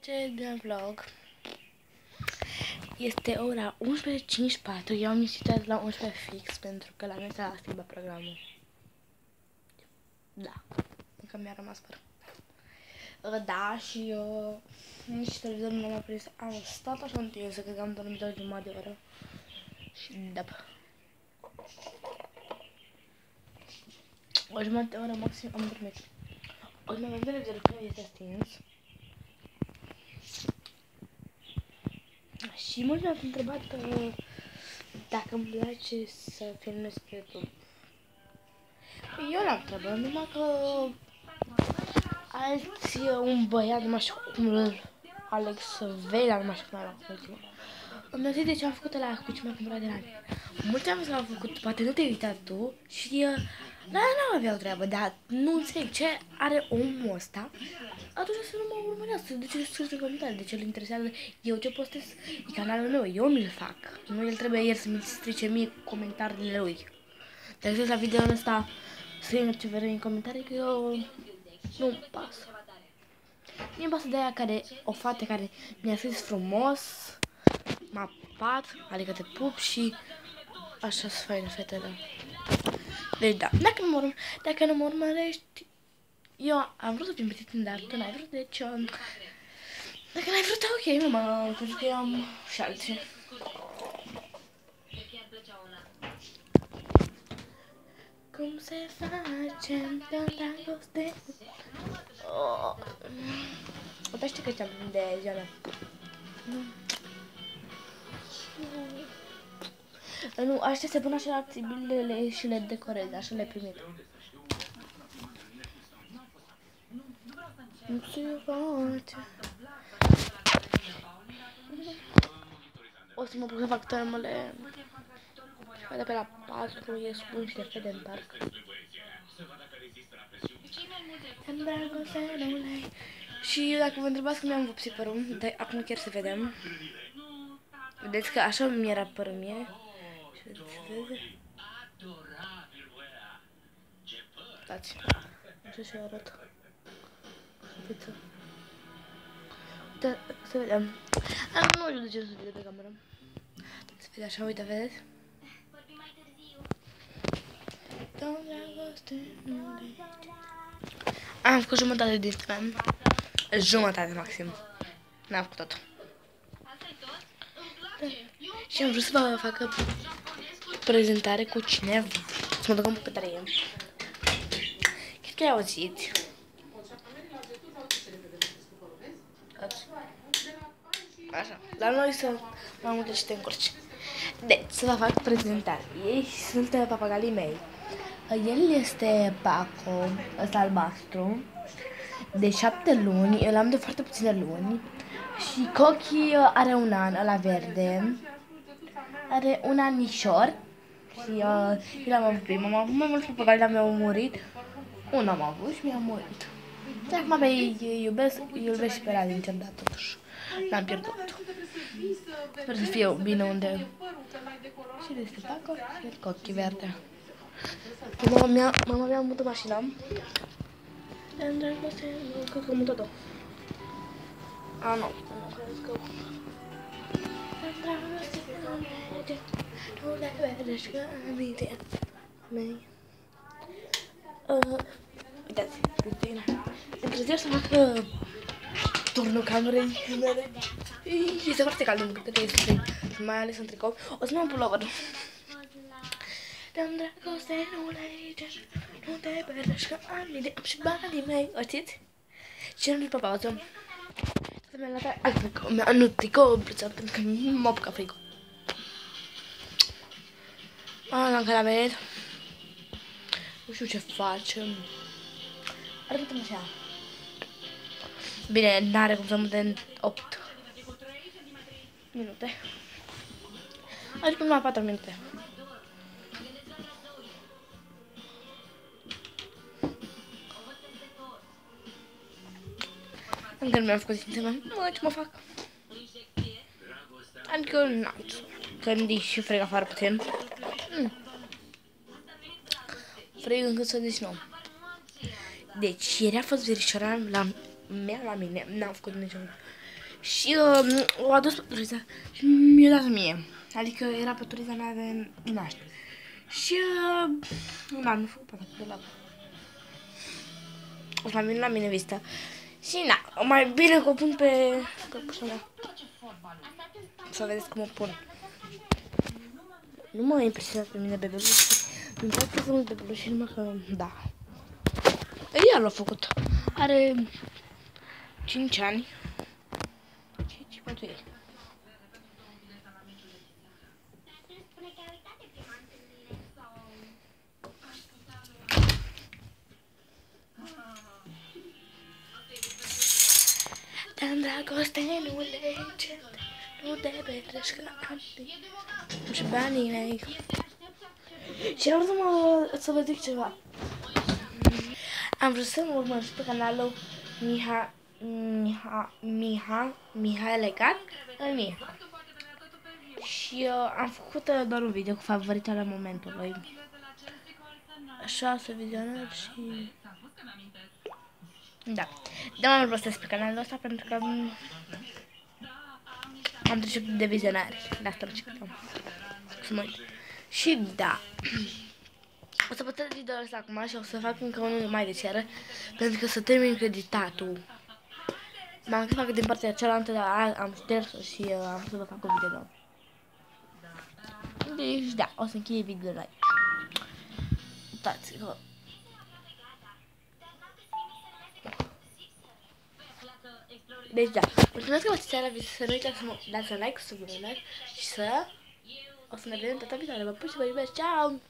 face de vlog. Este ora 11.54. Eu am ieșit la 11 fix pentru că la mine s-a schimbat programul. Da. Încă mi-a rămas păr. Uh, Da, și eu nici televizorul nu m-am prins. Am stat așa întinsă, cred că am dormit o jumătate de oră. Și da. O jumătate de oră maxim am dormit. O jumătate de televizorul meu este stins. Și mulți mi-au întrebat uh, dacă îmi place să filmez pe YouTube. Păi Eu l-am întrebat, numai că alții, uh, un băiat, nu mai știu cum îl Alex Vela, nu mai știu cum l-am făcut. Îmi zis de ce am făcut la cu ce mi-a cumpărat de la mine. Mulți am zis că am făcut, poate nu te-ai uitat tu și uh, da, nu aveau treabă, dar nu înțeleg ce are omul ăsta atunci să nu mă urmărească. De ce le scrieți în comentarii? De ce îl interesează eu ce postez? E canalul meu, eu mi-l fac. Nu el trebuie el să-mi strice mie comentariile lui. Dacă la video ăsta, scrie ce vrei în comentarii că eu nu-mi pasă. Mie îmi pasă de aia care, o fată care mi-a scris frumos, m-a pat, adică te pup și așa sunt faine fetele. Deci da, dacă nu mă, urmă, dacă nu mă urmărești, eu am vrut să fim prieteni, dar tu n-ai vrut, deci um, dacă n-ai vrut, ok, mama, pentru că eu am și alții. Cum se face în dragoste? Oh. Uite, știi că ce-am de Jana. Nu. Nu, așa se pun așa la țibilele și le decorez, așa le primit. Nu se face. O să mă pun să fac termele de pe la 4, ies bun și le fede în parc. În dragoste nu le Și dacă vă întrebați cum mi-am vopsit părul, dar acum chiar să vedem. Vedeți că așa mi era părul mie. Și vedeți, se vede. Uitați. Așa și arăt. Uite. Uite, să vedem. Am nu știu de ce nu se vede pe cameră. Se vede așa, uite, vedeți? Am făcut jumătate din stream. Jumătate maxim. N-am făcut tot. Și am vrut să vă fac prezentare cu cineva. Să mă duc în bucătărie. Cred că auziți. Așa. La noi să mai multe și te încurci. Deci, să vă fac prezentare. Ei sunt papagalii mei. El este Paco, ăsta albastru, de șapte luni, eu l-am de foarte puține luni. Și Cochi are un an, la verde, are un anișor și uh, eu l-am avut prima, am avut mai mulți papagali, dar mi-au murit. Un am avut și mi-a murit. De acum pe ei iubesc, iubesc și pe ăla din dat totuși. L-am pierdut. Sper să fie bine unde... Și este Paco și Cochi verde. Mama mea, mama mea a mutat mașina. Cred că a mutat-o. A, nu. Cred că... Nu le vedeți că aminte mei. Uitați, bine. Întârzier să fac uh, turnul camerei mele. Și este foarte cald în bucătărie, sunt mai ales în tricou. O să mă am pulover. Dăm dragoste, nu le aici, nu te perești că am idei, am și banii mei, o știți? Și nu-i pe pauză. Să mi-a luat alt tricou, mi-a nu tricou, pentru că m-a apucat frigul. Ah, l-am calamet. Nu știu ce facem. Arătăm așa. Bine, n-are cum să mute în 8 minute. Adică numai 4 minute. Încă nu mi-am făcut simțe, mă, ce mă fac? Adică, n-am Când și frig afară puțin. Mm. Frig încât să zici nu. Deci, ieri a fost verișoara la mea la mine. N-am făcut niciun Și uh, o adus pe Turiza și mi-a dat mie. Adică era pe Turiza mea de naștere. Și uh, n-am făcut până de la o să mai vin la mine vista. Și na, mai bine că o pun pe căpușa mea. Să vedeți cum o pun. Nu mă impresionează pe mine bebelușii. Îmi place să mult bebelușii, numai că, da. Iar l-a făcut. Are 5 ani. 5 pentru el. Dar dragoste nu lege, nu te petreci ca ani. Și banii mei. Și am vrut să, mă, să vă zic ceva. Am vrut să mă urmăresc pe canalul Miha, Miha, Miha, Miha Legat în Miha. Și uh, am făcut uh, doar un video cu favoritele momentului. Șase vizionări și... Da. De mai mult pe canalul ăsta pentru că am, am trecut de vizionare. De asta am început. Să mă uit. Și da. O să păstrez videoul ăsta acum și o să fac încă unul mai de seară pentru că să termin creditatul. M-am gândit să fac din partea cealaltă, dar am șters și uh, am să vă fac un video. Deci da, o să încheie videoul aici. Uitați-vă. Deci da, mulțumesc că v-ați seara, să nu uitați să mă dați un like, să vă like și să... O să ne vedem data viitoare. Vă pup și vă iubesc, ceau!